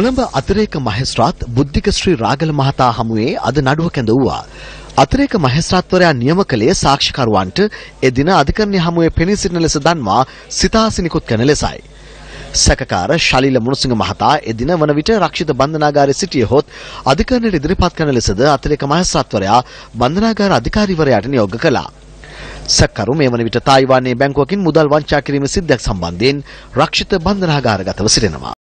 කොළඹ අතිරේක මහේස්ත්‍රාත් බුද්ධික ශ්‍රී රාගල මහතා හමුවේ අද නඩුව කැඳවුවා. අතිරේක මහේස්ත්‍රාත්වරයා නියම කළේ සාක්ෂිකරුවන්ට එදින අධිකරණය හමුවේ පෙනී සිටින ලෙස දන්වා සිතාසි නිකුත් කරන ලෙසයි. සැකකාර ශලිල මුණසිංහ මහතා එදින වන විට රක්ෂිත බන්ධනාගාරයේ සිටියහොත් අධිකරණයට ඉදිරිපත් කරන ලෙසද අතිරේක මහේස්ත්‍රාත්වරයා බන්ධනාගාර අධිකාරීවරයාට නියෝග කළා. සැකකරු මේ වන විට තායිවානයේ බැංකුවකින් මුදල් වංචා කිරීම සිද්ධියක් සම්බන්ධයෙන් රක්ෂිත බන්ධනාගාරගතව සිටිනවා.